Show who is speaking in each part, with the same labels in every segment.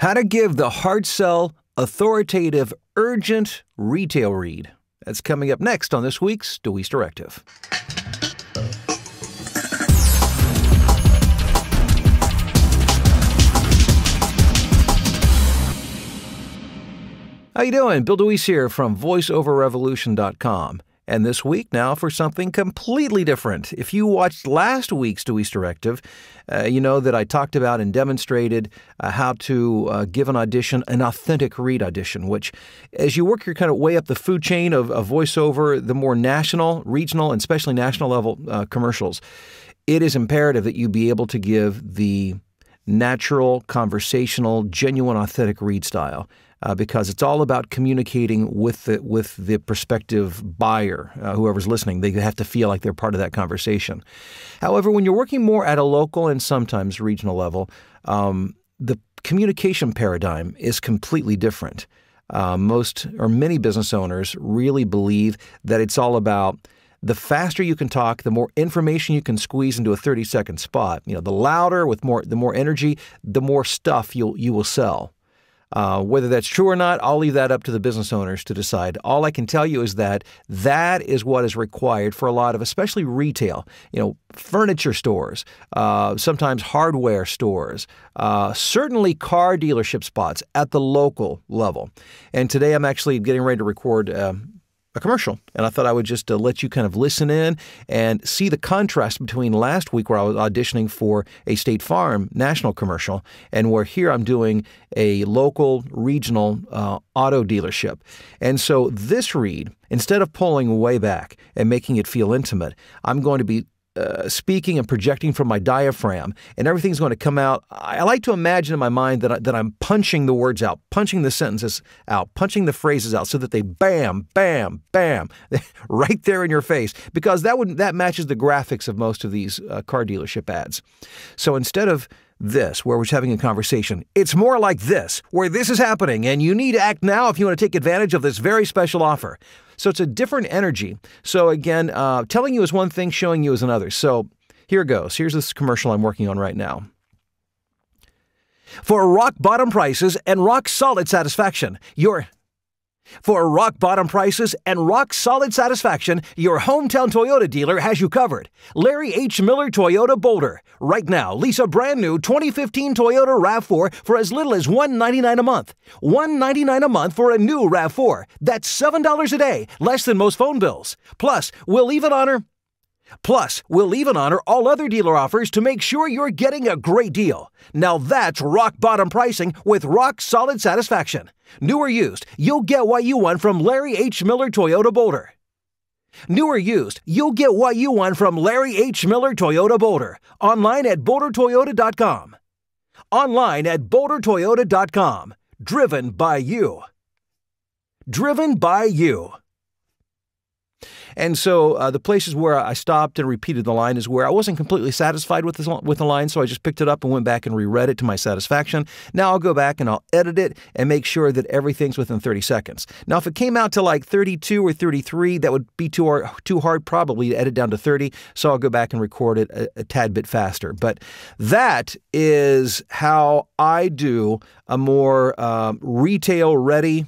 Speaker 1: How to give the hard sell, authoritative, urgent retail read. That's coming up next on this week's DeWees Directive. How you doing? Bill DeWees here from VoiceOverRevolution.com. And this week now for something completely different. If you watched last week's DeWees Directive, uh, you know that I talked about and demonstrated uh, how to uh, give an audition an authentic read audition, which, as you work your kind of way up the food chain of, of voiceover, the more national, regional, and especially national level uh, commercials, it is imperative that you be able to give the natural, conversational, genuine, authentic read style uh, because it's all about communicating with the with the prospective buyer, uh, whoever's listening. They have to feel like they're part of that conversation. However, when you're working more at a local and sometimes regional level, um, the communication paradigm is completely different. Uh, most or many business owners really believe that it's all about the faster you can talk, the more information you can squeeze into a 30 second spot. You know, the louder with more the more energy, the more stuff you'll you will sell. Uh, whether that's true or not, I'll leave that up to the business owners to decide. All I can tell you is that that is what is required for a lot of, especially retail, you know, furniture stores, uh, sometimes hardware stores, uh, certainly car dealership spots at the local level. And today I'm actually getting ready to record um, a commercial. And I thought I would just uh, let you kind of listen in and see the contrast between last week where I was auditioning for a State Farm national commercial and where here I'm doing a local regional uh, auto dealership. And so this read, instead of pulling way back and making it feel intimate, I'm going to be uh, speaking and projecting from my diaphragm, and everything's going to come out. I like to imagine in my mind that, I, that I'm punching the words out, punching the sentences out, punching the phrases out, so that they bam, bam, bam, right there in your face, because that would that matches the graphics of most of these uh, car dealership ads. So instead of this, where we're having a conversation. It's more like this, where this is happening, and you need to act now if you want to take advantage of this very special offer. So it's a different energy. So again, uh, telling you is one thing, showing you is another. So here goes. Here's this commercial I'm working on right now. For rock bottom prices and rock solid satisfaction, your for rock bottom prices and rock solid satisfaction, your hometown Toyota dealer has you covered. Larry H. Miller Toyota Boulder. Right now, lease a brand new 2015 Toyota RAV4 for as little as 199 a month. 199 a month for a new RAV4. That's $7 a day, less than most phone bills. Plus, we'll even honor Plus, we'll even honor all other dealer offers to make sure you're getting a great deal. Now that's rock bottom pricing with rock solid satisfaction. New or used, you'll get what you want from Larry H. Miller Toyota Boulder. New or used, you'll get what you want from Larry H. Miller Toyota Boulder. Online at BoulderToyota.com. Online at BoulderToyota.com. Driven by you. Driven by you. And so uh, the places where I stopped and repeated the line is where I wasn't completely satisfied with the, with the line, so I just picked it up and went back and reread it to my satisfaction. Now I'll go back and I'll edit it and make sure that everything's within 30 seconds. Now, if it came out to like 32 or 33, that would be too hard, too hard probably to edit down to 30, so I'll go back and record it a, a tad bit faster. But that is how I do a more um, retail ready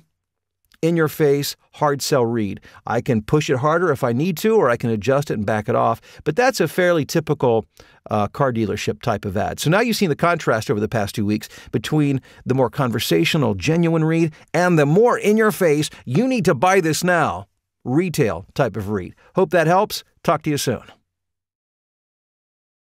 Speaker 1: in your face, hard sell read. I can push it harder if I need to, or I can adjust it and back it off. But that's a fairly typical uh, car dealership type of ad. So now you've seen the contrast over the past two weeks between the more conversational, genuine read and the more in your face, you need to buy this now, retail type of read. Hope that helps. Talk to you soon.